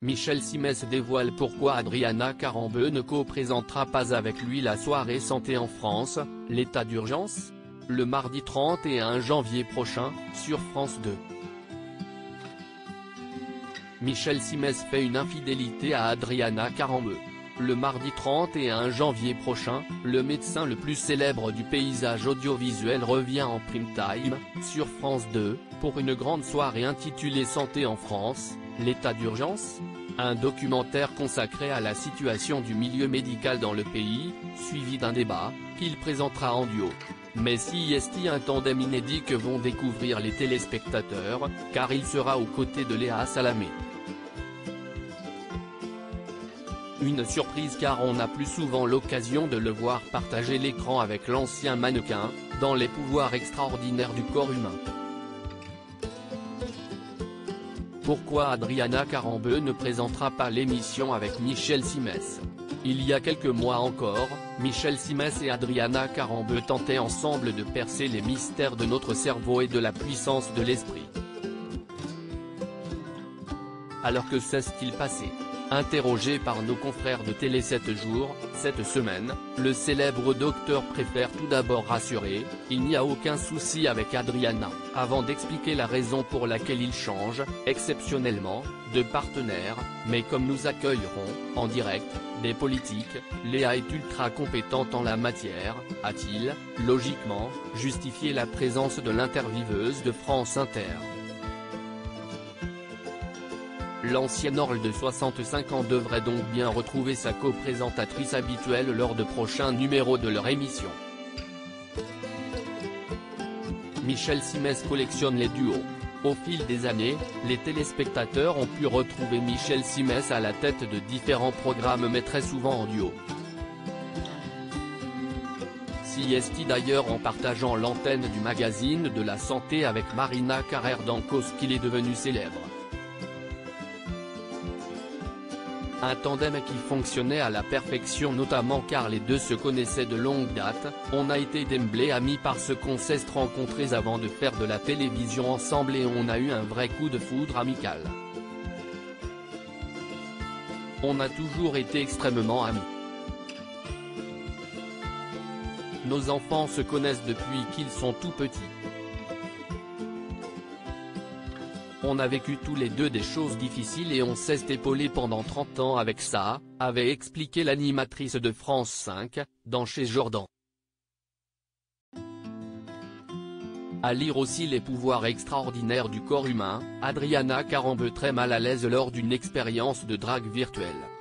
Michel Simès dévoile pourquoi Adriana Carambeu ne co-présentera pas avec lui la soirée santé en France, l'état d'urgence Le mardi 31 janvier prochain, sur France 2. Michel Simès fait une infidélité à Adriana Carambeu. Le mardi 31 janvier prochain, le médecin le plus célèbre du paysage audiovisuel revient en prime time, sur France 2, pour une grande soirée intitulée Santé en France, l'état d'urgence Un documentaire consacré à la situation du milieu médical dans le pays, suivi d'un débat, qu'il présentera en duo. Mais si est un tandem inédit que vont découvrir les téléspectateurs, car il sera aux côtés de Léa Salamé. Une surprise car on a plus souvent l'occasion de le voir partager l'écran avec l'ancien mannequin, dans les pouvoirs extraordinaires du corps humain. Pourquoi Adriana Carambeu ne présentera pas l'émission avec Michel Simès? Il y a quelques mois encore, Michel Simès et Adriana Carambeu tentaient ensemble de percer les mystères de notre cerveau et de la puissance de l'esprit. Alors que s'est-il passé? Interrogé par nos confrères de Télé 7 jours, cette semaine, le célèbre docteur préfère tout d'abord rassurer, il n'y a aucun souci avec Adriana, avant d'expliquer la raison pour laquelle il change, exceptionnellement, de partenaire, mais comme nous accueillerons, en direct, des politiques, Léa est ultra compétente en la matière, a-t-il, logiquement, justifié la présence de l'intervieweuse de France Inter. L'ancienne Orle de 65 ans devrait donc bien retrouver sa co-présentatrice habituelle lors de prochains numéros de leur émission. Michel Simès collectionne les duos. Au fil des années, les téléspectateurs ont pu retrouver Michel Simès à la tête de différents programmes mais très souvent en duo. est d'ailleurs en partageant l'antenne du magazine de la santé avec Marina Carrère d'Ancos qu'il est devenu célèbre. Un tandem qui fonctionnait à la perfection notamment car les deux se connaissaient de longue date, on a été d'emblée amis parce qu'on s'est rencontrés avant de faire de la télévision ensemble et on a eu un vrai coup de foudre amical. On a toujours été extrêmement amis. Nos enfants se connaissent depuis qu'ils sont tout petits. On a vécu tous les deux des choses difficiles et on s'est épaulé pendant 30 ans avec ça, avait expliqué l'animatrice de France 5, dans Chez Jordan. À lire aussi les pouvoirs extraordinaires du corps humain, Adriana Carambeu très mal à l'aise lors d'une expérience de drague virtuelle.